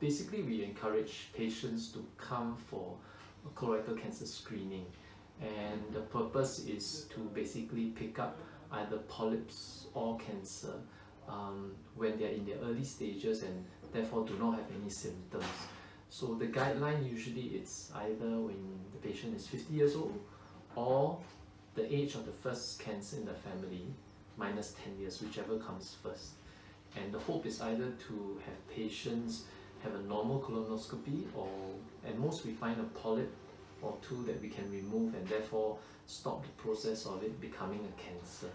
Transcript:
basically we encourage patients to come for colorectal cancer screening and the purpose is to basically pick up either polyps or cancer um, when they are in their early stages and therefore do not have any symptoms. So the guideline usually it's either when the patient is 50 years old or the age of the first cancer in the family minus 10 years, whichever comes first. And the hope is either to have patients have a normal colonoscopy or at most we find a polyp or two that we can remove and therefore stop the process of it becoming a cancer.